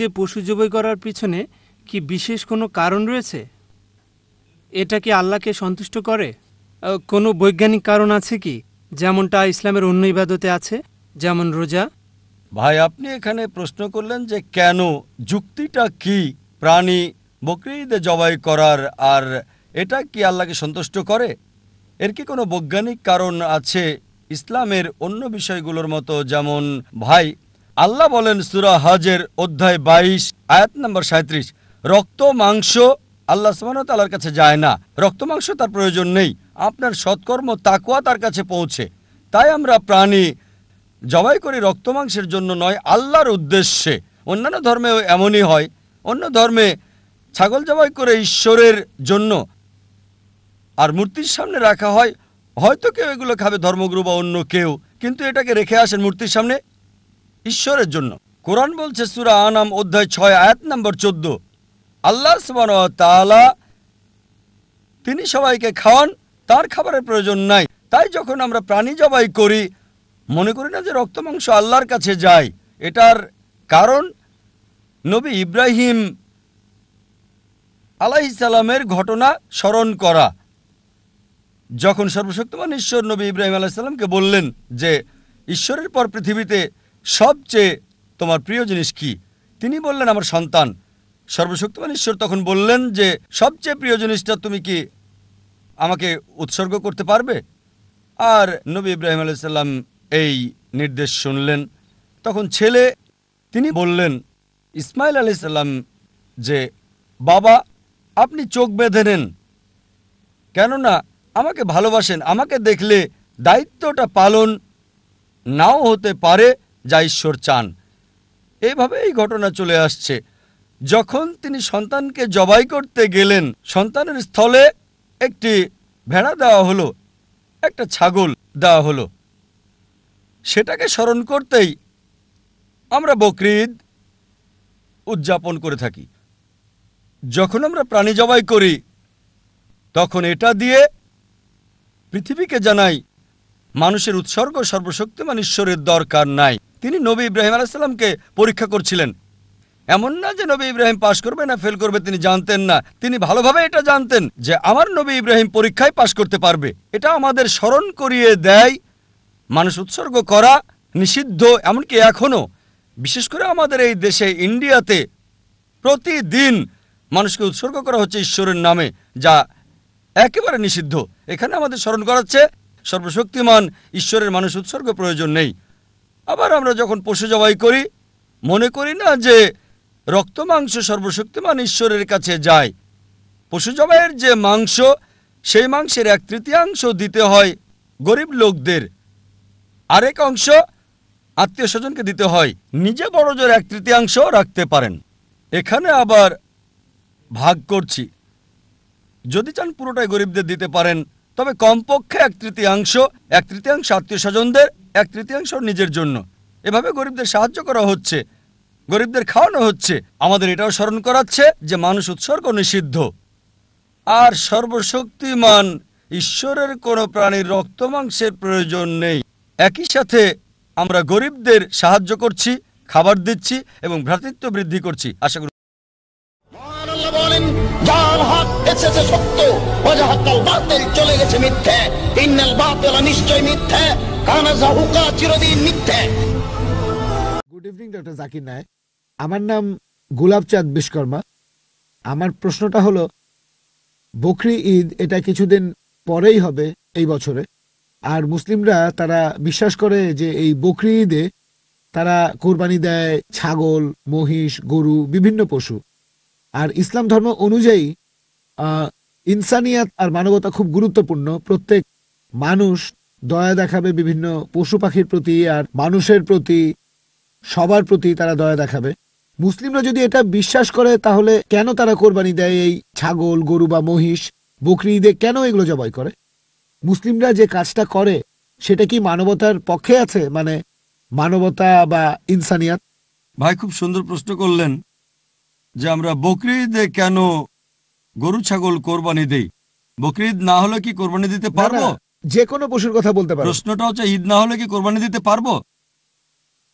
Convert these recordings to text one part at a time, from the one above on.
যে পশু জবাই করার পিছনে কি বিশেষ কোনো কারণ রয়েছে? এটা কি আল্লাহকে সন্তুষ্ট করে? কোনো বৈজ্ঞানিক কারণ আছে কি? যেমনটা ইসলামের অন্য ইবাদতে আছে, যেমন রোজা। ভাই, আপনি এখানে প্রশ্ন করলেন যে কেন যুক্তিটা কি প্রাণী বকরিদে জবাই করার, আর এটা কি আল্লাহকে সন্তুষ্ট করে? এর কি কোনো বৈজ্ঞানিক কারণ আছে ইসলামের অন্য বিষয়গুলোর মতো? যেমন, ভাই আল্লাহ বলেন সুরা হজের অধ্যায় বাইশ, আয়াত নম্বর সাঁত্রিশ, রক্ত, মাংস আল্লাহ সুবাহতালার কাছে যায় না। রক্ত, মাংস তার প্রয়োজন নেই। আপনার সৎকর্ম তাকুয়া তার কাছে পৌঁছে। তাই আমরা প্রাণী জবাই করি রক্ত, মাংসের জন্য নয়, আল্লাহর উদ্দেশ্যে। অন্যান্য ধর্মেও এমনই হয়। অন্য ধর্মে ছাগল জবাই করে ঈশ্বরের জন্য আর মূর্তির সামনে রাখা হয়। হয়তো কেউ এগুলো খাবে ধর্মগুরু বা অন্য কেউ, কিন্তু এটাকে রেখে আসেন মূর্তির সামনে। ঈশ্বরের জন্য। কোরআন বলছে সুরা আনাম অধ্যায় ছয়, আয়াত নম্বর চোদ্দ। আল্লাহ তাআলা তিনি সবাইকে খাওয়ান, তার খাবারের প্রয়োজন নাই। তাই যখন আমরা প্রাণী জবাই করি, মনে করি না যে রক্ত মাংস আল্লাহর কাছে যায়। এটার কারণ নবী ইব্রাহিম আলাইসালামের ঘটনা স্মরণ করা। যখন সর্বশক্তিমান ঈশ্বর নবী ইব্রাহিম আলাইসাল্লামকে বললেন যে, ঈশ্বরের পর পৃথিবীতে সবচেয়ে তোমার প্রিয় জিনিস কি? তিনি বললেন, আমার সন্তান। সর্বশক্তিমান ঈশ্বর তখন বললেন যে, সবচেয়ে প্রিয় জিনিসটা তুমি কি আমাকে উৎসর্গ করতে পারবে? আর নবী ইব্রাহিম আলাইসাল্লাম এই নির্দেশ শুনলেন। তখন ছেলে, তিনি বললেন, ইসমাইল আলাইসাল্লাম যে, বাবা, আপনি চোখ বেঁধে নেন। কেননা আমাকে ভালোবাসেন, আমাকে দেখলে দায়িত্বটা পালন নাও হতে পারে যা ঈশ্বর চান। এইভাবে এই ঘটনা চলে আসছে। যখন তিনি সন্তানকে জবাই করতে গেলেন, সন্তানের স্থলে একটি ভেড়া দেওয়া হলো, একটা ছাগল দেওয়া হলো। সেটাকে স্মরণ করতেই আমরা বকরিদ উদযাপন করে থাকি। যখন আমরা প্রাণী জবাই করি, তখন এটা দিয়ে পৃথিবীকে জানাই মানুষের উৎসর্গ সর্বশক্তিমান ঈশ্বরের দরকার নাই। তিনি নবী ইব্রাহিম আলাইসাল্লামকে পরীক্ষা করছিলেন। এমন না যে নবী ইব্রাহিম পাশ করবে না, ফেল করবে, তিনি জানতেন না। তিনি ভালোভাবে এটা জানতেন যে আমার নবী ইব্রাহিম পরীক্ষায় পাশ করতে পারবে। এটা আমাদের স্মরণ করিয়ে দেয় মানুষ উৎসর্গ করা নিষিদ্ধ, এমনকি এখনও বিশেষ করে আমাদের এই দেশে, ইন্ডিয়াতে প্রতিদিন মানুষকে উৎসর্গ করা হচ্ছে ঈশ্বরের নামে, যা একেবারে নিষিদ্ধ। এখানে আমাদের স্মরণ করাচ্ছে সর্বশক্তিমান ঈশ্বরের মানুষ উৎসর্গ প্রয়োজন নেই। আবার আমরা যখন পশু জবাই করি, মনে করি না যে রক্ত মাংস সর্বশক্তিমান ঈশ্বরের কাছে যায়। পশু জবাইয়ের যে মাংস, সেই মাংসের এক তৃতীয়াংশ দিতে হয় গরিব লোকদের। আরেক অংশ আত্মীয় স্বজনকে দিতে হয়, নিজে বড় জোর এক তৃতীয়াংশ রাখতে পারেন। এখানে আবার ভাগ করছি। যদি চান পুরোটাই গরিবদের দিতে পারেন তবে কমপক্ষে এক তৃতীয়াংশ এক তৃতীয়াংশ আত্মীয় স্বজনদের, এক তৃতীয়াংশ নিজের জন্য। এভাবে গরিবদের সাহায্য করা হচ্ছে। গরিবদের খাওয়ানো হচ্ছে। আমাদের এটাও স্মরণ করাচ্ছে যে মানুষ উৎসর্গ নিষিদ্ধ। আর সর্বশক্তিমান ঈশ্বরের কোনো প্রাণীর রক্ত মাংসের প্রয়োজন নেই। একই সাথে আমরা গরিবদের সাহায্য করছি, খাবার দিচ্ছি এবং ভ্রাতৃত্ব বৃদ্ধি করছি। আশা করি বলেন, যার এসেছে সত্য বাতিল চলে গেছে মিথ্যে, ইন্নাল বাতিলা নিশ্চয় মিথ্যে, কানা জাহুকা চিরদিন মিথ্যে। গুড ইভিনিং ডক্টর জাকির আমার নাম গোলাপচাঁদ বিশ্বকর্মা। আমার প্রশ্নটা হলো, বকরি ঈদ এটা কিছুদিন পরেই হবে এই বছরে, আর মুসলিমরা তারা বিশ্বাস করে যে এই বকরি ঈদে তারা কোরবানি দেয় ছাগল, মহিষ, গরু, বিভিন্ন পশু। আর ইসলাম ধর্ম অনুযায়ী ইনসানিয়াত আর মানবতা খুব গুরুত্বপূর্ণ। প্রত্যেক মানুষ দয়া দেখাবে বিভিন্ন পশু পাখির প্রতি আর মানুষের প্রতি, সবার প্রতি তারা দয়া দেখাবে। মুসলিমরা যদি এটা বিশ্বাস করে, তাহলে কেন তারা কোরবানি দেয় এই ছাগল, গরু বা মহিষ, বকরি, ঈদে কেন এগুলো জবাই করে? মুসলিমরা যে কাজটা করে, সেটা কি মানবতার পক্ষে আছে? মানে মানবতা বা ইনসানিয়াত? ভাই, খুব সুন্দর প্রশ্ন করলেন। যে আমরা বকরিদে কেন গরু ছাগল কোরবানি দেই? বকরিদ না হলে কি কোরবানি দিতে পারব? যে কোনো পশুর কথা বলতে পারো। প্রশ্নটা হচ্ছে ঈদ না হলে কি কোরবানি দিতে পারব?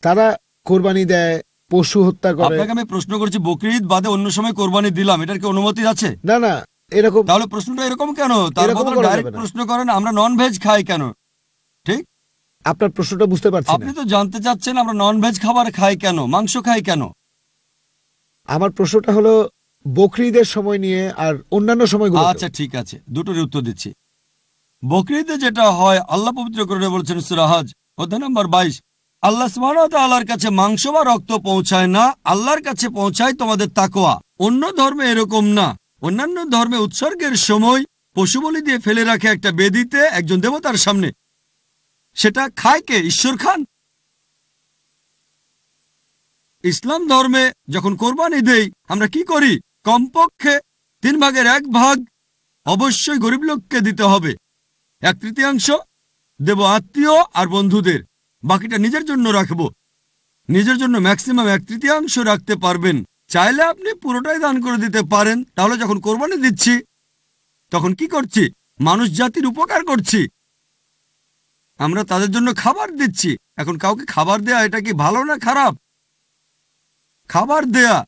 তারা কোরবানি দেয় পশু হত্যা করে। আপনাকে আমি প্রশ্ন করছি বকরিদ বাদে অন্য সময় কোরবানি দিলাম এটার কি অনুমতি আছে? না না এরকম তাহলে প্রশ্নটা এরকম কেন? তার এরকম বদলে করা ডাইরেক্ট না। প্রশ্ন করেন আমরা নন ভেজ খাই কেন? ঠিক? আপনার প্রশ্নটা বুঝতে পারছি আপনি তো জানতে চাচ্ছেন আমরা নন ভেজ খাবার খাই কেন? মাংস খাই কেন? আমার প্রশ্নটা হলো, বকরিদের সময় নিয়ে আর অন্যান্য সময়গুলো আচ্ছা ঠিক আছে। দুটোরই উত্তর দিচ্ছি। বকরিদে যেটা হয়, আল্লাহ পবিত্র করে বলছেন সুরাহাজ অধ্যায় নম্বর বাইশ, আল্লাহ আল্লাহর কাছে মাংস বা রক্ত পৌঁছায় না, আল্লাহর কাছে পৌঁছায় তোমাদের তাকোয়া অন্য ধর্মে এরকম না। অন্যান্য ধর্মে উৎসর্গের সময় পশু বলি দিয়ে ফেলে রাখে একটা বেদিতে একজন দেবতার সামনে। সেটা খায় কে? ঈশ্বর খান? ইসলাম ধর্মে যখন কোরবানি দেই, আমরা কি করি? কমপক্ষে তিন ভাগের এক ভাগ অবশ্যই গরিব লোককে দিতে হবে। এক তৃতীয়াংশ দেব আত্মীয় আর বন্ধুদের। বাকিটা নিজের জন্য রাখব। নিজের জন্য ম্যাক্সিমাম এক তৃতীয়াংশ রাখতে পারবেন। চাইলে আপনি পুরোটাই দান করে দিতে পারেন। তাহলে যখন কোরবানি দিচ্ছি, তখন কি করছি? মানুষ জাতির উপকার করছি। আমরা তাদের জন্য খাবার দিচ্ছি। এখন কাউকে খাবার দেয়া এটা কি ভালো না খারাপ? খাবার দেয়া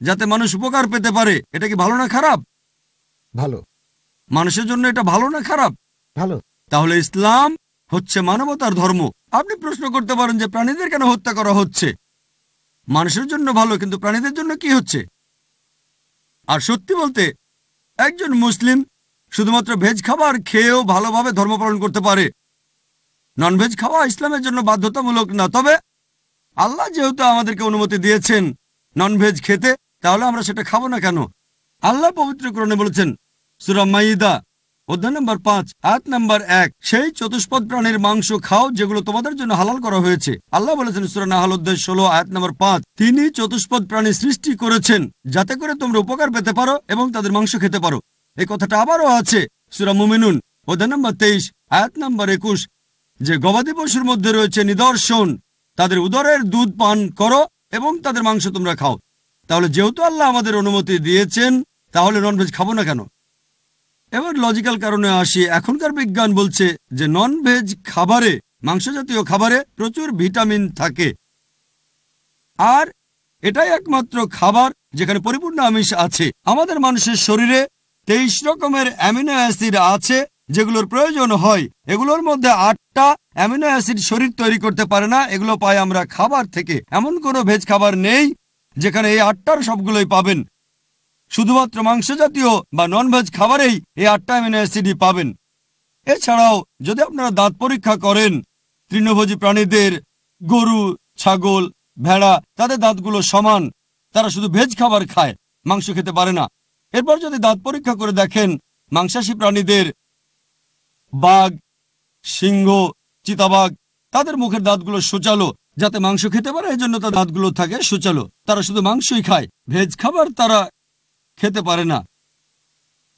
যাতে মানুষ উপকার পেতে পারে এটা কি ভালো না খারাপ? ভালো। মানুষের জন্য এটা ভালো না খারাপ? ভালো। তাহলে ইসলাম হচ্ছে মানবতার ধর্ম। আপনি প্রশ্ন করতে পারেন যে প্রাণীদের কেন হত্যা করা হচ্ছে? মানুষের জন্য ভালো কিন্তু প্রাণীদের জন্য কি হচ্ছে? আর সত্যি বলতে একজন মুসলিম শুধুমাত্র ভেজ খাবার খেয়েও ভালোভাবে ধর্ম পালন করতে পারে। ননভেজ খাওয়া ইসলামের জন্য বাধ্যতামূলক না তবে আল্লাহ যেহেতু আমাদেরকে অনুমতি দিয়েছেন ননভেজ খেতে, তাহলে আমরা সেটা খাব না কেন? আল্লাহ পবিত্র পবিত্রকরণে বলেছেন, সুরা মাইদা, অধ্যায় নম্বর পাঁচ, আয়াত নম্বর এক, সেই চতুষ্পদ প্রাণীর মাংস খাও যেগুলো তোমাদের জন্য হালাল করা হয়েছে। আল্লাহ বলেছেন সুরা নাহাল অধ্যায় ষোলো, আয়াত নম্বর পাঁচ, তিনি চতুষ্পদ প্রাণী সৃষ্টি করেছেন যাতে করে তোমরা উপকার পেতে পারো এবং তাদের মাংস খেতে পারো। এই কথাটা আবারও আছে সুরা মুমিনুন, অধ্যায় নম্বর তেইশ, আয়াত নম্বর একুশ, যে গবাদি পশুর মধ্যে রয়েছে নিদর্শন। তাদের উদরের দুধ পান করো এবং তাদের মাংস তোমরা খাও। তাহলে যেহেতু আল্লাহ আমাদের অনুমতি দিয়েছেন, তাহলে ননভেজ খাব না কেন? এবার লজিক্যাল কারণে আসি। এখনকার বিজ্ঞান বলছে যে নন ভেজ খাবারে মাংস জাতীয় খাবারে প্রচুর ভিটামিন থাকে। আর এটাই একমাত্র খাবার যেখানে পরিপূর্ণ আমিষ আছে। আমাদের মানুষের শরীরে তেইশ রকমের অ্যামিনো অ্যাসিড আছে যেগুলোর প্রয়োজন হয়, এগুলোর মধ্যে আটটা অ্যামিনো অ্যাসিড শরীর তৈরি করতে পারে না, এগুলো পাই আমরা খাবার থেকে। এমন কোনো ভেজ খাবার নেই যেখানে এই আটটার সবগুলোই পাবেন। শুধুমাত্র মাংস জাতীয় বা নন ভেজ খাবারেই এই আটটা অ্যামিনো অ্যাসিডই পাবেন। এছাড়াও যদি আপনারা দাঁত পরীক্ষা করেন, তৃণভোজী প্রাণীদের গরু, ছাগল, ভেড়া, তাদের দাঁতগুলো সমান, তারা শুধু ভেজ খাবার খায়, মাংস খেতে পারে না। এরপর যদি দাঁত পরীক্ষা করে দেখেন, মাংসাশী প্রাণীদের বাঘ, সিংহ, চিতাবাঘ, তাদের মুখের দাঁতগুলো সোচালো যাতে মাংস খেতে পারে এই জন্য তার দাঁতগুলো থাকে সোচালো তারা শুধু মাংসই খায়, ভেজ খাবার তারা খেতে পারে না।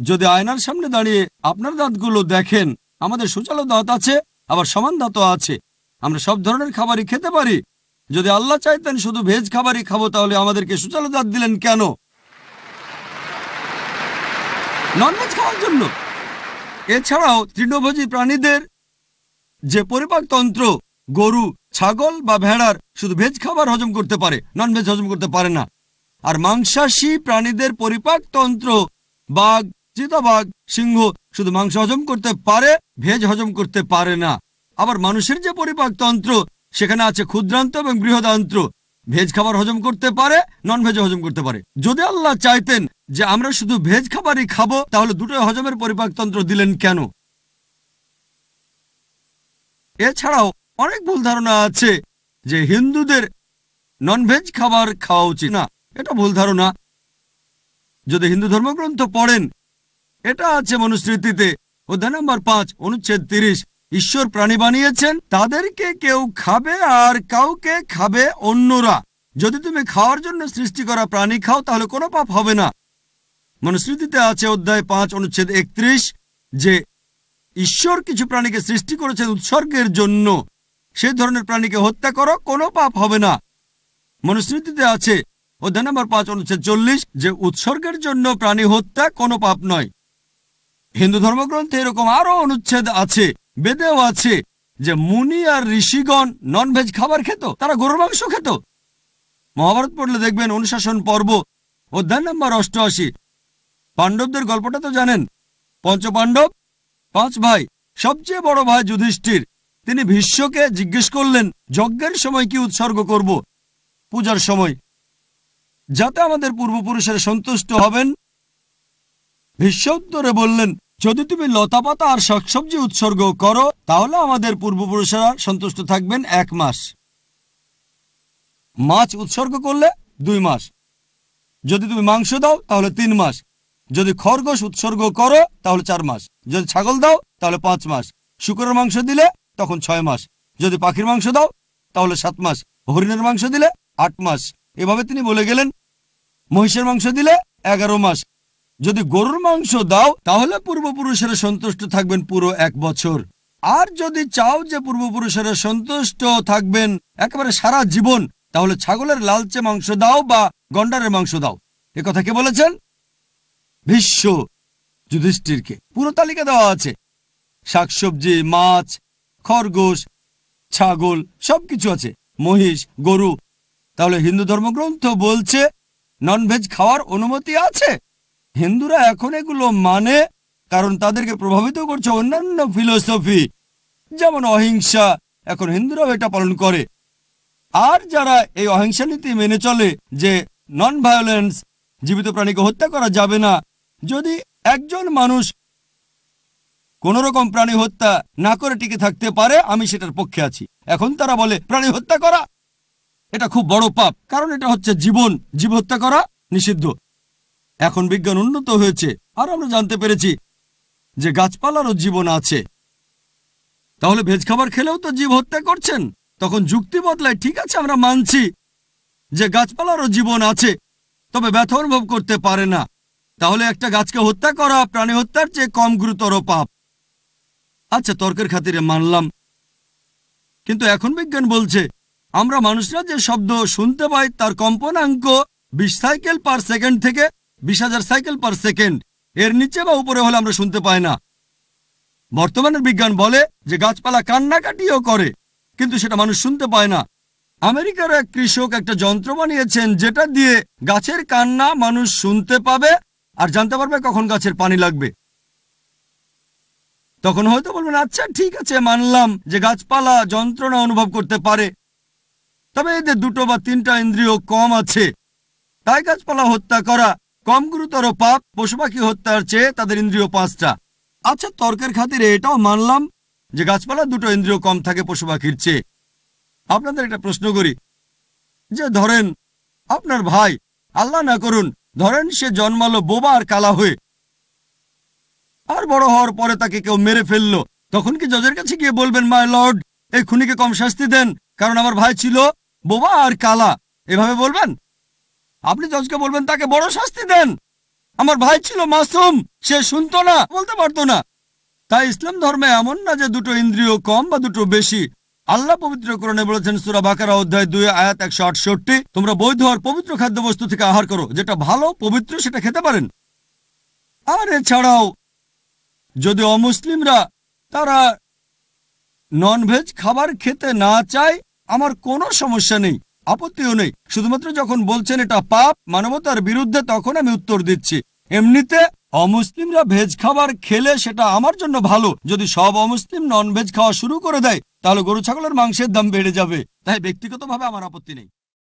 যদি আয়নার সামনে দাঁড়িয়ে আপনার দাঁতগুলো দেখেন, আমাদের সোচালো দাঁত আছে, আবার সমান দাঁতও আছে, আমরা সব ধরনের খাবারই খেতে পারি। যদি আল্লাহ চাইতেন শুধু ভেজ খাবারই খাব, তাহলে আমাদেরকে সুচালো দাঁত দিলেন কেন? ননভেজ খাওয়ার জন্য। এছাড়াও তৃণভোজী প্রাণীদের যে পরিপাকতন্ত্র গরু, ছাগল বা ভেড়ার শুধু ভেজ খাবার হজম করতে পারে নন ভেজ হজম করতে পারে না। আর মাংসাশী প্রাণীদের পরিপাকতন্ত্র বাঘ, চিতাবাঘ, সিংহ শুধু মাংস হজম করতে পারে, ভেজ হজম করতে পারে না। আবার মানুষের যে পরিপাকতন্ত্র সেখানে আছে ক্ষুদ্রান্ত এবং বৃহদান্ত্র। ভেজ খাবার হজম করতে পারে নন ভেজ হজম করতে পারে। যদি আল্লাহ চাইতেন যে আমরা শুধু ভেজ খাবারই খাব, তাহলে দুটোই হজমের পরিপাকতন্ত্র দিলেন কেন? এছাড়াও অনেক ভুল ধারণা আছে যে হিন্দুদের ননভেজ খাবার খাওয়া উচিত না। এটা ভুল ধারণা। যদি হিন্দু ধর্মগ্রন্থ পড়েন, এটা আছে মনুস্মৃতিতে, অধ্যায় নম্বর পাঁচ, অনুচ্ছেদ তিরিশ। ঈশ্বর প্রাণী বানিয়েছেন, তাদেরকে কেউ খাবে আর কাউকে খাবে অন্যরা। যদি তুমি খাওয়ার জন্য সৃষ্টি করা প্রাণী খাও, তাহলে কোনো পাপ হবে না। মনুস্মৃতিতে আছে অধ্যায় পাঁচ, অনুচ্ছেদ একত্রিশ, যে ঈশ্বর কিছু প্রাণীকে সৃষ্টি করেছেন উৎসর্গের জন্য। সে ধরনের প্রাণীকে হত্যা করো কোনো পাপ হবে না। মনুস্মৃতিতে আছে অধ্যায় নম্বর পাঁচ, অনুচ্ছেদ চল্লিশ, যে উৎসর্গের জন্য প্রাণী হত্যা কোনো পাপ নয়। হিন্দু ধর্মগ্রন্থে এরকম আরও অনুচ্ছেদ আছে। বেদেও আছে যে মুনি আর ঋষিগণ ননভেজ খাবার খেত, তারা গরুর মাংস খেত। মহাভারত পড়লে দেখবেন অনুশাসন পর্ব, অধ্যায় নাম্বার অষ্টআশি। পাণ্ডবদের গল্পটা তো জানেন, পঞ্চপাণ্ডব, পাঁচ ভাই, সবচেয়ে বড় ভাই যুধিষ্ঠির, তিনি ভীষ্মকে জিজ্ঞেস করলেন, যজ্ঞের সময় কি উৎসর্গ করব? পূজার সময়। যাতে আমাদের পূর্বপুরুষের সন্তুষ্ট হবেন ভীষ্ম উত্তরে বললেন যদি তুমি লতাপাতা আর শাকসবজি উৎসর্গ করো, তাহলে আমাদের পূর্বপুরুষেরা সন্তুষ্ট থাকবেন এক মাস। মাছ উৎসর্গ করলে দুই মাস। যদি তুমি মাংস দাও, তাহলে তিন মাস। যদি খরগোশ উৎসর্গ করো, তাহলে চার মাস। যদি ছাগল দাও, তাহলে পাঁচ মাস। শুকরের মাংস দিলে তখন ছয় মাস। যদি পাখির মাংস দাও, তাহলে সাত মাস। হরিণের মাংস দিলে আট মাস। এভাবে তিনি বলে গেলেন, মহিষের মাংস দিলে এগারো মাস। যদি গরুর মাংস দাও, তাহলে পূর্বপুরুষেরা সন্তুষ্ট থাকবেন পুরো এক বছর। আর যদি চাও যে পূর্বপুরুষেরা সন্তুষ্ট থাকবেন একেবারে সারা জীবন, তাহলে ছাগলের লালচে মাংস দাও বা গন্ডারের মাংস দাও। এ কথা কে বলেছেন? ভীষ্ম যুধিষ্ঠিরকে। পুরো তালিকা দেওয়া আছে। শাকসবজি, মাছ, খরগোশ, ছাগল, সবকিছু আছে। মহিষ, গরু। তাহলে হিন্দু ধর্মগ্রন্থ বলছে ননভেজ খাওয়ার অনুমতি আছে? হিন্দুরা এখন এগুলো মানে কারণ তাদেরকে প্রভাবিত করছে অন্যান্য ফিলোসফি যেমন অহিংসা, এখন হিন্দুরাও এটা পালন করে। আর যারা এই অহিংসা নীতি মেনে চলে, যে নন ভায়োলেন্স জীবিত প্রাণীকে হত্যা করা যাবে না, যদি একজন মানুষ কোন রকম প্রাণী হত্যা না করে টিকে থাকতে পারে, আমি সেটার পক্ষে আছি। এখন তারা বলে, প্রাণী হত্যা করা, এটা খুব বড় পাপ। কারণ এটা হচ্ছে জীবন, জীব হত্যা করা নিষিদ্ধ। এখন বিজ্ঞান উন্নত হয়েছে, আর আমরা জানতে পেরেছি যে গাছপালারও জীবন আছে। তাহলে ভেজ খাবার খেলেও তো জীব হত্যা করছেন। তখন যুক্তি বদলায়, ঠিক আছে, আমরা মানছি যে গাছপালারও জীবন আছে, তবে ব্যথা অনুভব করতে পারে না। তাহলে একটা গাছকে হত্যা করা প্রাণী হত্যার চেয়ে কম গুরুতর পাপ। আচ্ছা তর্কের খাতিরে মানলাম। কিন্তু এখন বিজ্ঞান বলছে, আমরা মানুষরা যে শব্দ শুনতে পাই তার কম্পনাঙ্ক বিশ সাইকেল পার সেকেন্ড থেকে বিশ হাজার সাইকেল পার সেকেন্ড। এর নিচে বা উপরে হলে আমরা শুনতে পাই না। বর্তমানের বিজ্ঞান বলে যে গাছপালা কান্নাকাটিও করে, কিন্তু সেটা মানুষ শুনতে পায় না। আমেরিকার এক কৃষক একটা যন্ত্র বানিয়েছেন যেটা দিয়ে গাছের কান্না মানুষ শুনতে পাবে আর জানতে পারবে কখন গাছের পানি লাগবে। তখন হয়তো বলবেন আচ্ছা ঠিক আছে, মানলাম যে গাছপালা যন্ত্রণা অনুভব করতে পারে। তবে এদের দুটো বা তিনটা ইন্দ্রিয় কম আছে। তাই গাছপালা হত্যা করা কম গুরুতর পাপ পশু পাখি হত্যার চেয়ে তাদের ইন্দ্রিয় পাঁচটা। আচ্ছা তর্কের খাতিরে এটাও মানলাম যে গাছপালা দুটো ইন্দ্রিয় কম থাকে পশু পাখির চেয়ে। আপনাদের একটা প্রশ্ন করি। যে ধরেন, আপনার ভাই, আল্লাহ না করুন, ধরেন সে জন্মালো বোবা আর কালা হয়ে। আর বড় হওয়ার পরে তাকে কেউ মেরে ফেলল। তখন কি জজের কাছে গিয়ে বলবেন মাই লর্ড এই খুনিকে কম শাস্তি দেন, কারণ আমার ভাই ছিল বোবা আর কালা। এভাবে বলবেন? আপনি জজকে বলবেন, তাকে বড় শাস্তি দেন। আমার ভাই ছিল মাসুম, সে শুনতো না, বলতে পারতো না। তাই ইসলাম ধর্মে এমন না যে দুটো ইন্দ্রিয় কম বা দুটো বেশি। আল্লাহ পবিত্রকরণে বলেছেন, সুরা বাকারা অধ্যায় দুই, আয়াত একশো আটষট্টি, তোমরা বৈধ আর পবিত্র খাদ্যবস্তু থেকে আহার করো, যেটা ভালো, পবিত্র, সেটা খেতে পারেন। আর এছাড়াও, যদি অমুসলিমরা তারা ননভেজ খাবার খেতে না চায়, আমার কোনো সমস্যা নেই। আপত্তিও নেই। শুধুমাত্র যখন বলছেন এটা পাপ, মানবতার বিরুদ্ধে তখন আমি উত্তর দিচ্ছি। এমনিতে অমুসলিমরা ভেজ খাবার খেলে সেটা আমার জন্য ভালো। যদি সব অমুসলিম নন ভেজ খাওয়া শুরু করে দেয়, তাহলে গরু ছাগলের মাংসের দাম বেড়ে যাবে। তাই ব্যক্তিগতভাবে আমার আপত্তি নেই।